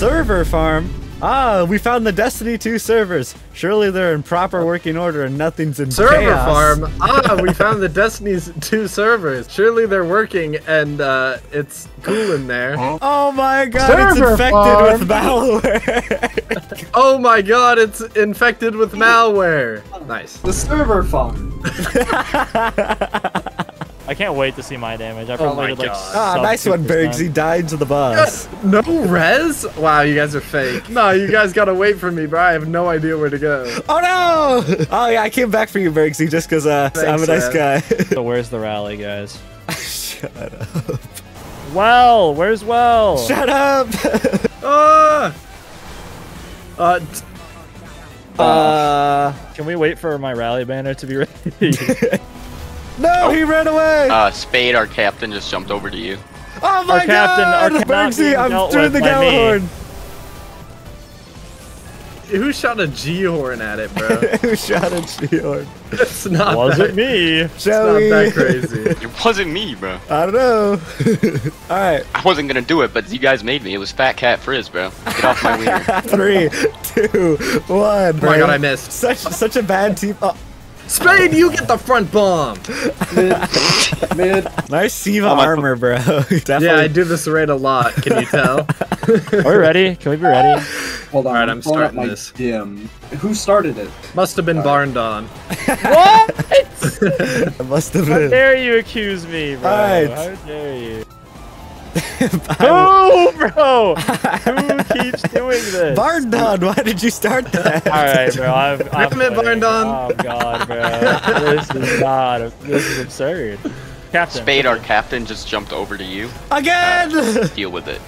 Server farm? Ah, we found the Destiny 2 servers. Surely they're in proper working order and nothing's in Server chaos. farm. Ah, we found the Destiny's two servers. Surely they're working and uh, it's cool in there. Oh my god, Server it's infected farm. with malware. Oh my god, it's infected with malware. Nice. The server farm. I can't wait to see my damage. I Oh probably my did like God. ah, nice one, 2%. Bergs. He died to the boss. No res? Wow, you guys are fake. No, you guys gotta wait for me, bro. I have no idea where to go. Oh no! Oh yeah, I came back for you, Bergsy, just because uh, I'm a nice man. guy. So where's the rally, guys? Shut up. Well, where's Well? Shut up! Ah! Uh, uh, Can we wait for my rally banner to be ready? No, he ran away! Uh, Spade, our captain, just jumped over to you. oh my our captain- our god! captain Bergsy, I'm doing the by. Gjallarhorn. who shot a G horn at it, bro? Who shot at Shiord? it's not Was that, it me? It's Joey. not that crazy. It wasn't me, bro. I don't know. Alright, I wasn't gonna do it, but you guys made me. It was Fat Cat Frizz, bro. Get off my wiener. three, two, one. Oh my god, I missed. Such such a bad team. Oh, Spade, you get the front bomb. Mid. Mid. nice Siva Oh, armor, bro. Definitely. Yeah, I do this raid a lot. Can you tell? Are we ready? Can we be ready? Hold on. Alright, I'm pulling up starting my this. Dim. Who started it? Must have been Barndon. what? It must have How been. dare you accuse me, bro? Alright. How dare you? I- Who, bro? Who keeps doing this? Barndon, why did you start that? All right, bro. I'm, I'm Damn it, quitting. Oh god, bro. this is not. This is absurd. Captain. Spade, our captain, just jumped over to you. Again! Uh, deal with it.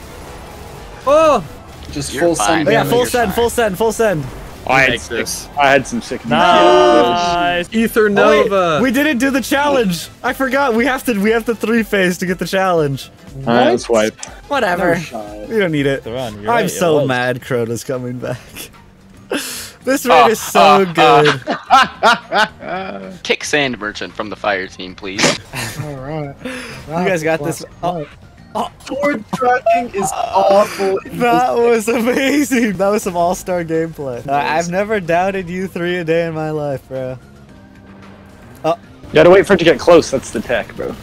Oh! Just You're full fine. send Oh, yeah, full You're send, full send, full send. I had, this. sick, I had some sick Nice. Ether Oh, we didn't do the challenge. I forgot. We have to. We have to three phase to get the challenge. Alright, let's wipe. Whatever. No. We don't need it. Run, I'm right, so was. mad. Crota's coming back. this ah, raid is so ah, ah. good. Kick Sand Merchant from the fire team, please. Alright. You guys got this. Oh, Forward tracking is awful. that this was amazing. That was some all-star gameplay. Uh, I've never doubted you three a day in my life, bro. You gotta wait for it to get close, that's the tech, bro.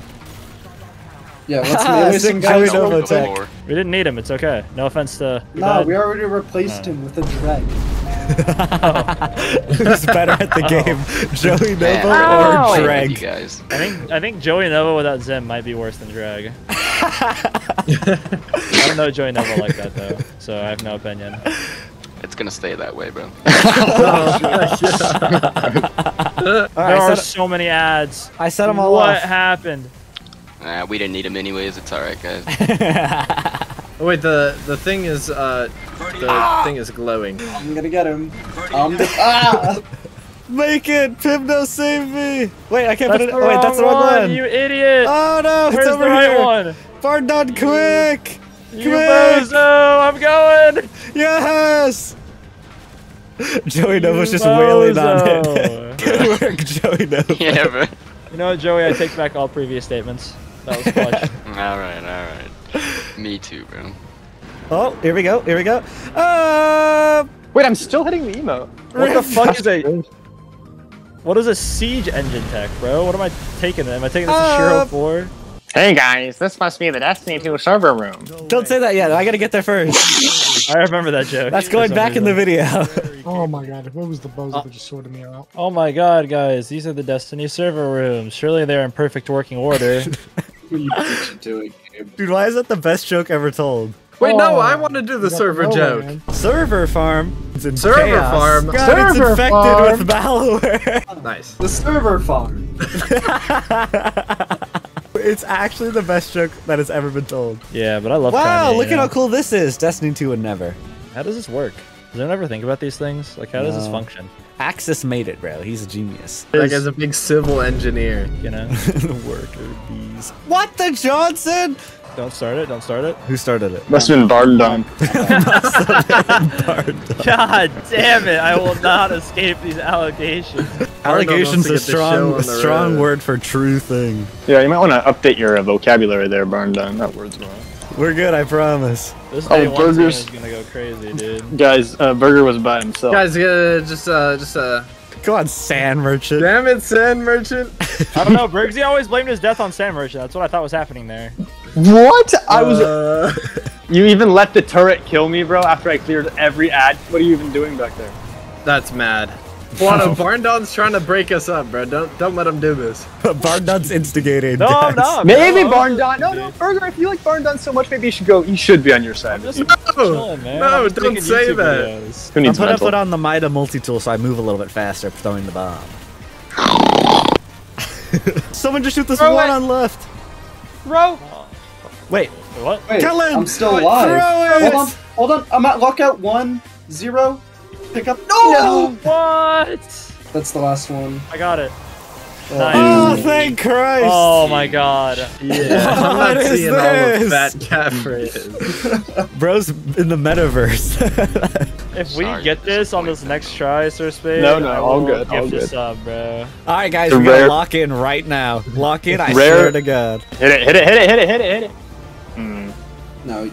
Yeah, let's Ah, melee sick some Joey guys. Nova tech. We didn't need him. It's okay. No offense to. your No, we already replaced him with a Dreg. Who's better at the game, Joey Man, Nova or playing with Dreg? You guys. I think I think Joey Nova without Zim might be worse than Dreg. I don't know Joey Nova like that though, so I have no opinion. It's gonna stay that way, bro. There I are set, so many ads. I set them all what off. happened? Nah, we didn't need him anyways. It's alright, guys. Oh, wait, the the thing is uh the thing is glowing. I'm gonna get him. Um, ah! Make it! Pimno, save me! Wait, I can't That's put it. Oh, wait, that's the wrong one, one. you idiot! Oh no, it's over the right here. one? Barndon, quick! You Quick! bozo! I'm going. Yes! Joey Nova's You just wailing on it. Good work, Joey Nova. yeah, bro. You know what, Joey? I take back all previous statements. That was clutch. Alright, alright. Me too, bro. Oh, here we go, here we go. Uh, Wait, I'm still hitting the emote. what the fuck is a? What is a siege engine tech, bro? What am I taking? Am I taking this Uh, to Shiro 4? Hey guys, this must be the Destiny 2 server room. don't say that yet. I gotta get there first. I remember that joke. That's going some back in the video. Oh my god, what was the bozo that just sorted me out? Oh my god, guys, these are the Destiny server rooms. Surely they're in perfect working order. You it, Dude, why is that the best joke ever told? Wait, no, Oh, I want to do the server nowhere, joke. man. Server farm. It's in Server chaos. farm. God, it's infected farm. with malware. Nice. The server farm. It's actually the best joke that has ever been told. yeah, but I love Wow, Kanye, look you at how cool this is. Destiny 2 would never. How does this work? Does anyone ever think about these things? Like, how does this function? Aksis made it, bro. He's a genius. That guy's a big civil engineer. You know? Worker bees. What the Johnson? don't start it, don't start it. Who started it? Must have been Barndon. God damn it, I will not escape these allegations. Allegations to a get the show strong, a strong road. word for true thing. Yeah, you might want to update your uh, vocabulary there, Barndon. That word's wrong. We're good, I promise. This Oh, day one team burgers. is gonna go crazy, dude. Guys, uh, Burger was by himself. Guys, uh, just uh, just uh, Come on, sand merchant. damn it, Sand Merchant. I don't know. Bergsy always blamed his death on Sand Merchant. That's what I thought was happening there. What? I was. Uh, You even let the turret kill me, bro, after I cleared every ad. What are you even doing back there? that's mad. Wano, Barndon's trying to break us up, bro. Don't don't let him do this. Barndon's instigating. No, I'm guys. not. Maybe bro. Barndon. No, no, Burger. If you like Barndon so much, maybe you should go. You should be on your side. I'm just No, chilling, man. no, I'm just don't say YouTube that. videos. Who I'm needs gonna mental? put on the Mida multi-tool so I move a little bit faster throwing the bomb. Someone just shoot this Throw one it. on left. Bro. Wait, What? Wait, Kill him! I'm still Throw alive. it! Hold on, hold on. I'm at lockout one, zero. Pick up. No! no! What? That's the last one. I got it. Oh, Nice. Oh, thank Christ! Oh my god. Yeah, I'm not is seeing all of this? Fat Cat Frizz. Bro's in the metaverse. If we Sorry, get this on this next try, Sir Spade, No, no, I all will good, gift all a good. sub, bro. All right, guys, The we gotta lock in right now. Lock in, I Rare- swear to God. Hit it! Hit it! Hit it! Hit it! Hit it! Hit it! Hmm. No.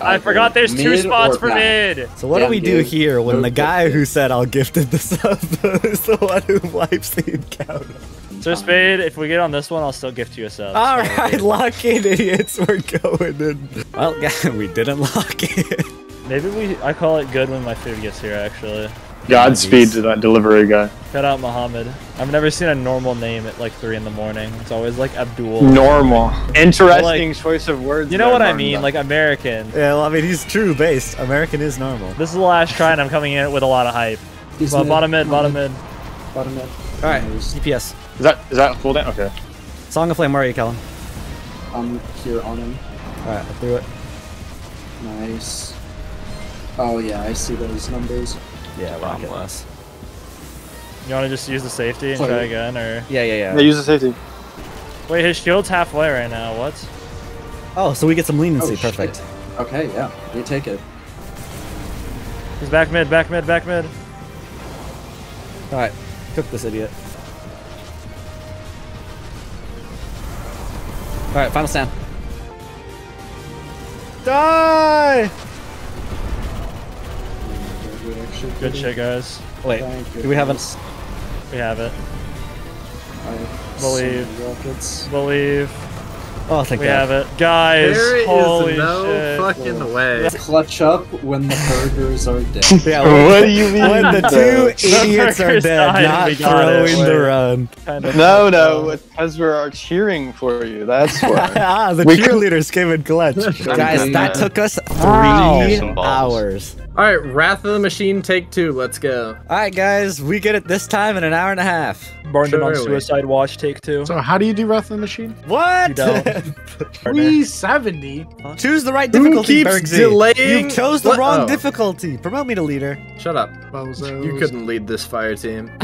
I forgot there's two spots for mid. So what do Damn, we do here when No the guy good. who said I'll gifted the sub is the one who wipes the encounter? Sir Spade, if we get on this one, I'll still gift you a sub. All So- right, lock in, idiots. We're going in. Well, guys, we didn't lock in. Maybe we. I call it good when my food gets here. Actually, Godspeed to that delivery guy. Shout out Muhammad. I've never seen a normal name at like three in the morning. It's always like Abdul. Normal. Interesting Like- choice of words. You know what I mean? Don. Like American. Yeah, well, I mean, he's true based. American is normal. This is the last try, and I'm coming in with a lot of hype. He's Well, mid, bottom mid, bottom mid. Bottom mid. All right, Nice. DPS. Is that is that full down? Okay. Song of Flame, where are you, Kellen? I'm here on him. All right, I threw it. Nice. Oh yeah, I see those numbers. Yeah, Bomb rocket left. less. You want to just use the safety and Play try again, or Yeah, yeah, yeah. Yeah, use the safety. wait? His shield's halfway right now. What? Oh, so we get some leniency. Oh, shit. Perfect. Okay, yeah, You take it. He's back mid, back mid, back mid. All right, cook this idiot. All right, final stand. Die! Good shit, guys. Wait, do we have an? goodness. We have it. I have Believe. so many rockets. Believe Oh, thank we God. have it, guys. There is holy no shit. fucking way. Clutch up when the burgers are dead. Yeah, What do you mean? when the two idiots are dead, not we it. throwing the run. Kind of No, no, it's because we're cheering for you. That's why. ah, the We could- cheerleaders came in clutch. Guys, good. that took us three Some hours. All right, Wrath of the Machine, take two. Let's go. All right, guys, we get it this time in an hour and a half. Burned him on suicide watch. Take two. So how do you do Wrath of the Machine? What? You don't. Partner. 370. Choose the right difficulty. Who difficulty, keeps Bergsy. delaying- You chose the What? wrong Oh. difficulty. Promote me to leader. Shut up. Bozos. You couldn't lead this fire team.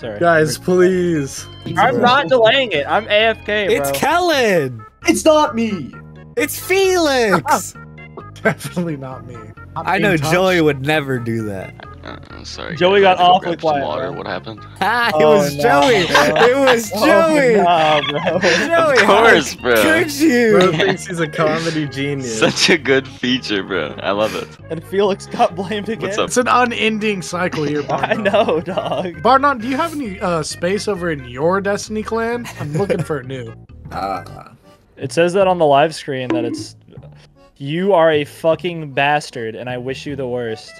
Sorry. Guys, please. I'm not delaying it. I'm AFK, bro. It's Kellen. It's not me. It's Felix. Definitely not me. I'm I know touched. Joey would never do that. Uh, sorry. Joey guys, got I had to go awfully quiet, Water. bro. What happened? Ah, it Oh, was no, Joey. bro. It was Joey. Oh, nah, bro. Joey, Of course, how bro. Could you? Bro thinks he's a comedy genius. Such a good feature, bro. I love it. And Felix got blamed again. What's up? It's an unending cycle here, I know, dog. Barndon, do you have any uh, space over in your Destiny clan? I'm looking for a new. Ah. It says that on the live screen that it's you are a fucking bastard, and I wish you the worst.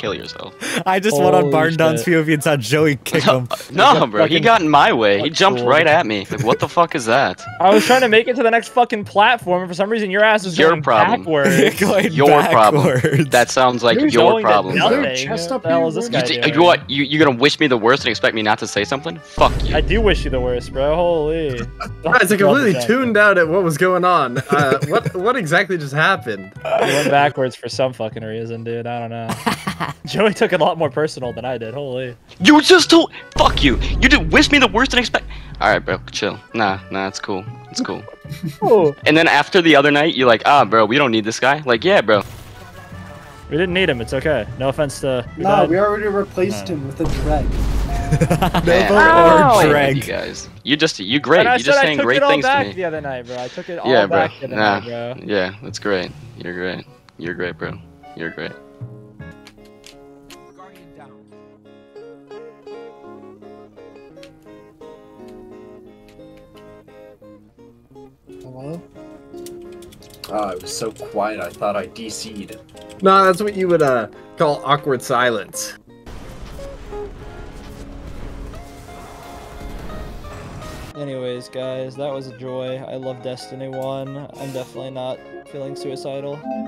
Kill yourself. I just went on Holy Barndon's. POV and saw Joey kick him. No, bro. He got in my way. He jumped Cool. right at me. Like, what the fuck is that? I was trying to make it to the next fucking platform, and for some reason your ass is Your going problem. backwards. Going Your problem. That sounds like You're your problem, bro. nothing. Is there a chest What up the hell here? is this You guy You, doing? you what? You you gonna wish me the worst and expect me not to say something? Fuck you. I do wish you the worst, bro. Holy. Guys, I completely tuned out at what was going on. Uh, what what exactly just happened? I went backwards for some fucking reason, dude. I don't know. Joey took it a lot more personal than I did. Holy. You just told. Fuck you. You did wish me the worst and expect. All right, bro. Chill. Nah, nah. It's cool. It's cool. Oh. And then after the other night, you're like, ah, bro, we don't need this guy. Like, yeah, bro. We didn't need him. It's okay. No offense to. your Nah, dad. we already replaced No. him with a dread. Man, Nova or or Dreg. You guys, you just you great. And I You just said I saying took great it all things to back me. the other night, bro. I took it all Yeah, bro. back the other Nah. night, bro. Yeah, that's great. You're great. You're great, bro. You're great. Hello? Oh, it was so quiet. I thought I DC'd. No, that's what you would uh call awkward silence. Anyways, guys, that was a joy. I love Destiny 1. I'm definitely not feeling suicidal.